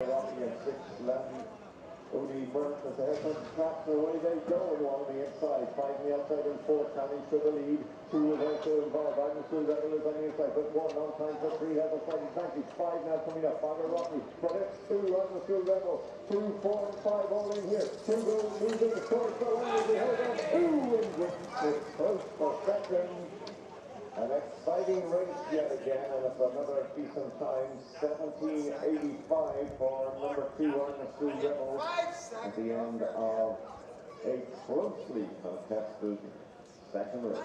Rocky and six left. Odie Burke as the head comes away they go along the inside. On the outside and four counting to the lead. Two is also involved. Ivan Rebel is on the inside, but one on time for three has a slight advantage. Five now coming up. Father Rocky. But it's two Rebel. Two, four, and five all in here. Two goes moving the line. Two wins it close for second. An exciting race yet again, another decent time. 1785 for number two on Rebels at the end of a closely contested second race.